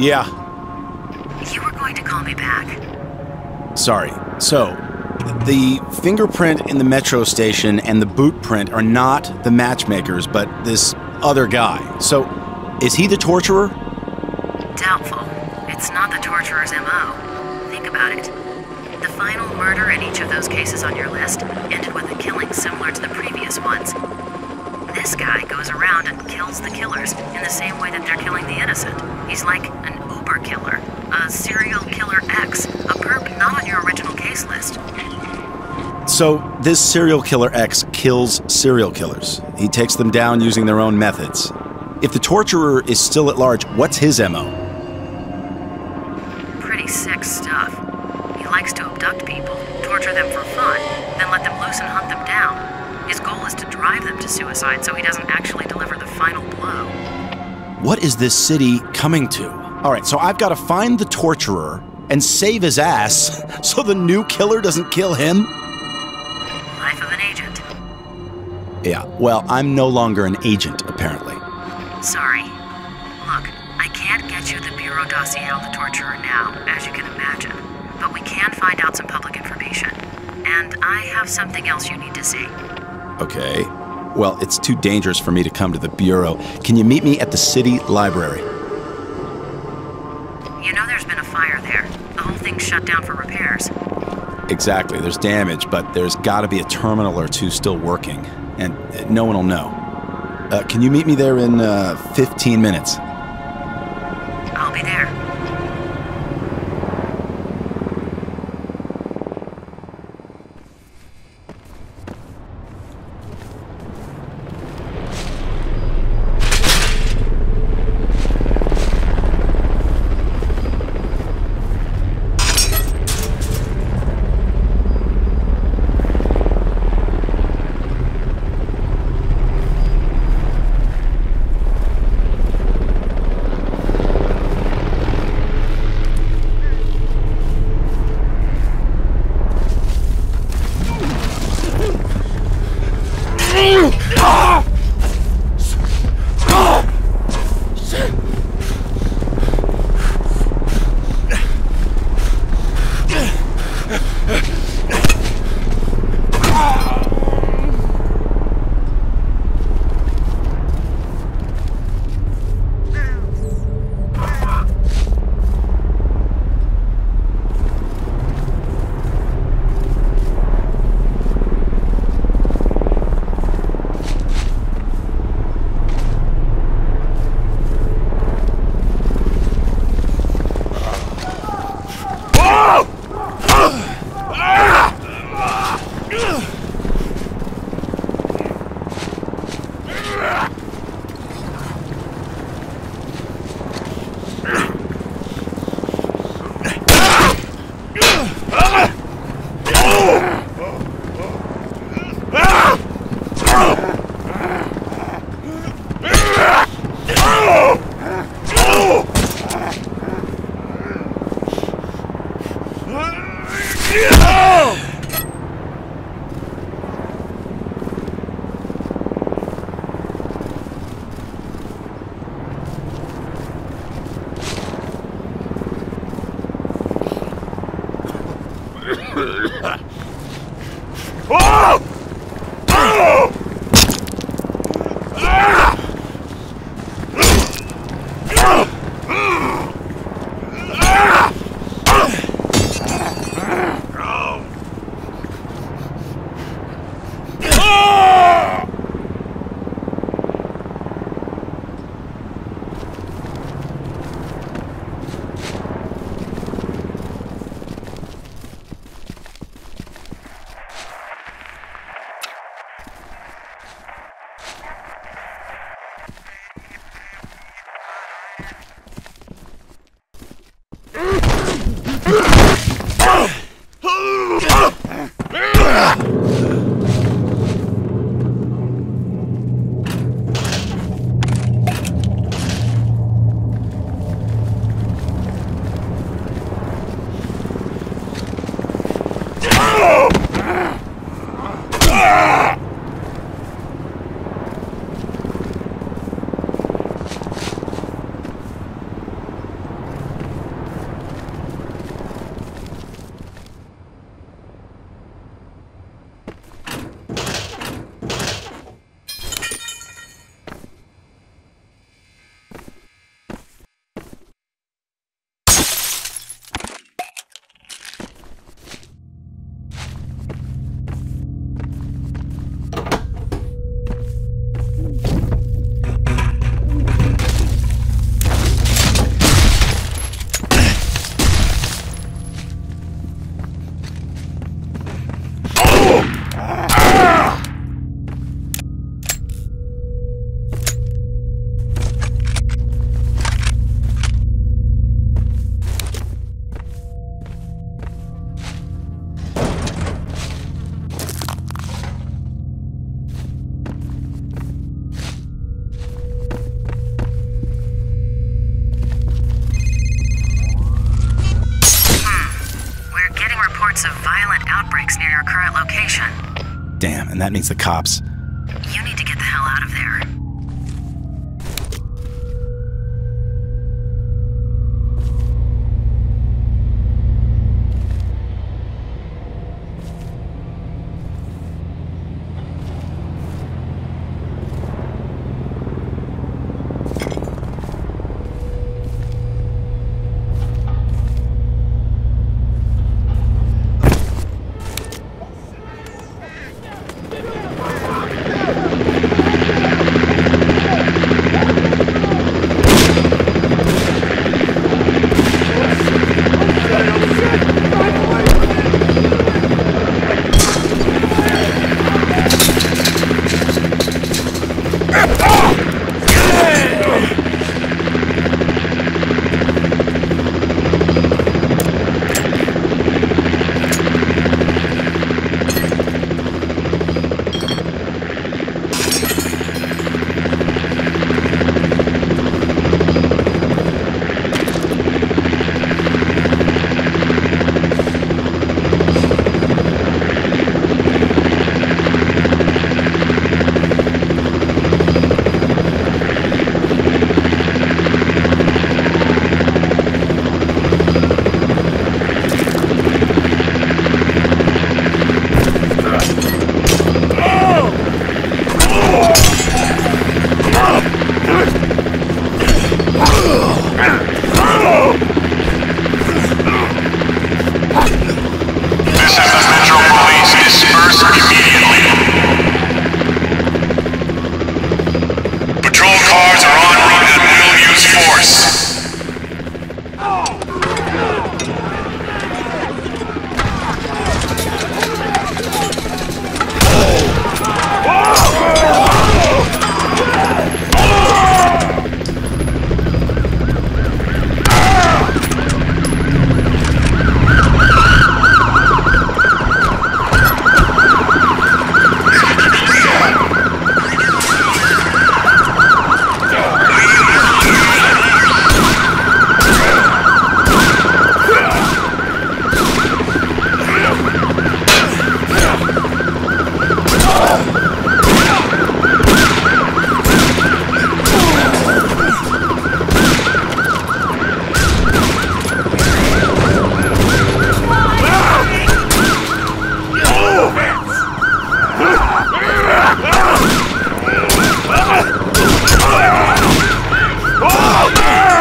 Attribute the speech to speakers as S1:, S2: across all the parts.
S1: Yeah,
S2: You were going to call me back.
S1: sorry. So, the fingerprint in the metro station and the boot print are not the matchmakers, but this other guy. So, is he the torturer?
S2: Doubtful. It's not the torturer's MO. Think about it. The final murder in each of those cases on your list ended with a killing similar to the previous ones. This guy goes around and kills the killers in the same way that they're killing the innocent. He's like an Uber killer, a serial killer X, a perp not on your original case list.
S1: So, this serial killer X kills serial killers. He takes them down using their own methods. If the torturer is still at large, what's his MO?
S2: Pretty sick stuff. He likes to abduct people, torture them for fun, then let them loose and hunt them down. His goal is to drive them to suicide so he doesn't actually deliver the final blow.
S1: What is this city coming to? All right, so I've got to find the torturer and save his ass so the new killer doesn't kill him?
S2: Life of an agent.
S1: Yeah, well, I'm no longer an agent, apparently.
S2: Sorry. Look, I can't get you the Bureau dossier on the torturer now, as you can imagine. But we can find out some public information. And I have something else you need to see.
S1: Okay. Well, it's too dangerous for me to come to the Bureau. Can you meet me at the city library?
S2: You know there's been a fire there. The whole thing's shut down for repairs.
S1: Exactly, there's damage, but there's got to be a terminal or two still working, and uh, no one will know. Uh, can you meet me there in uh, 15 minutes?
S2: Damn,
S1: and that means the cops.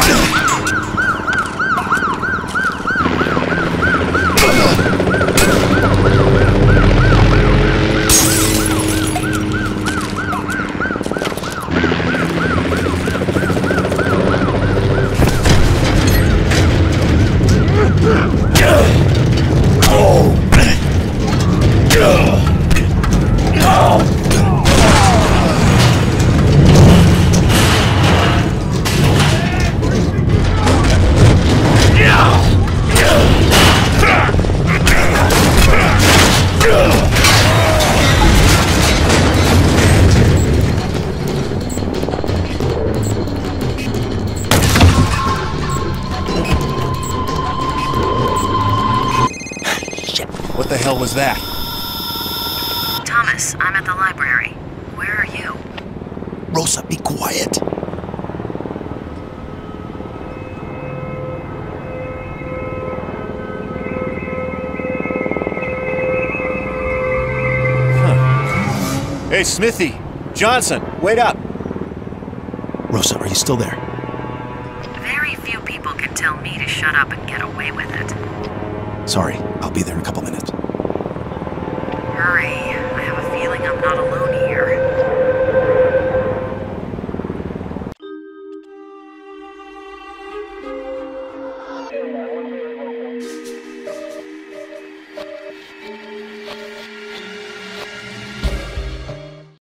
S1: What was that?
S2: Thomas, I'm at the library. Where are you?
S1: Rosa, be quiet.
S3: Hey, Smithy! Johnson, wait up!
S1: Rosa, are you still there?
S2: Very few people can tell me to shut up and get away with it.
S1: Sorry, I'll be there in a couple minutes.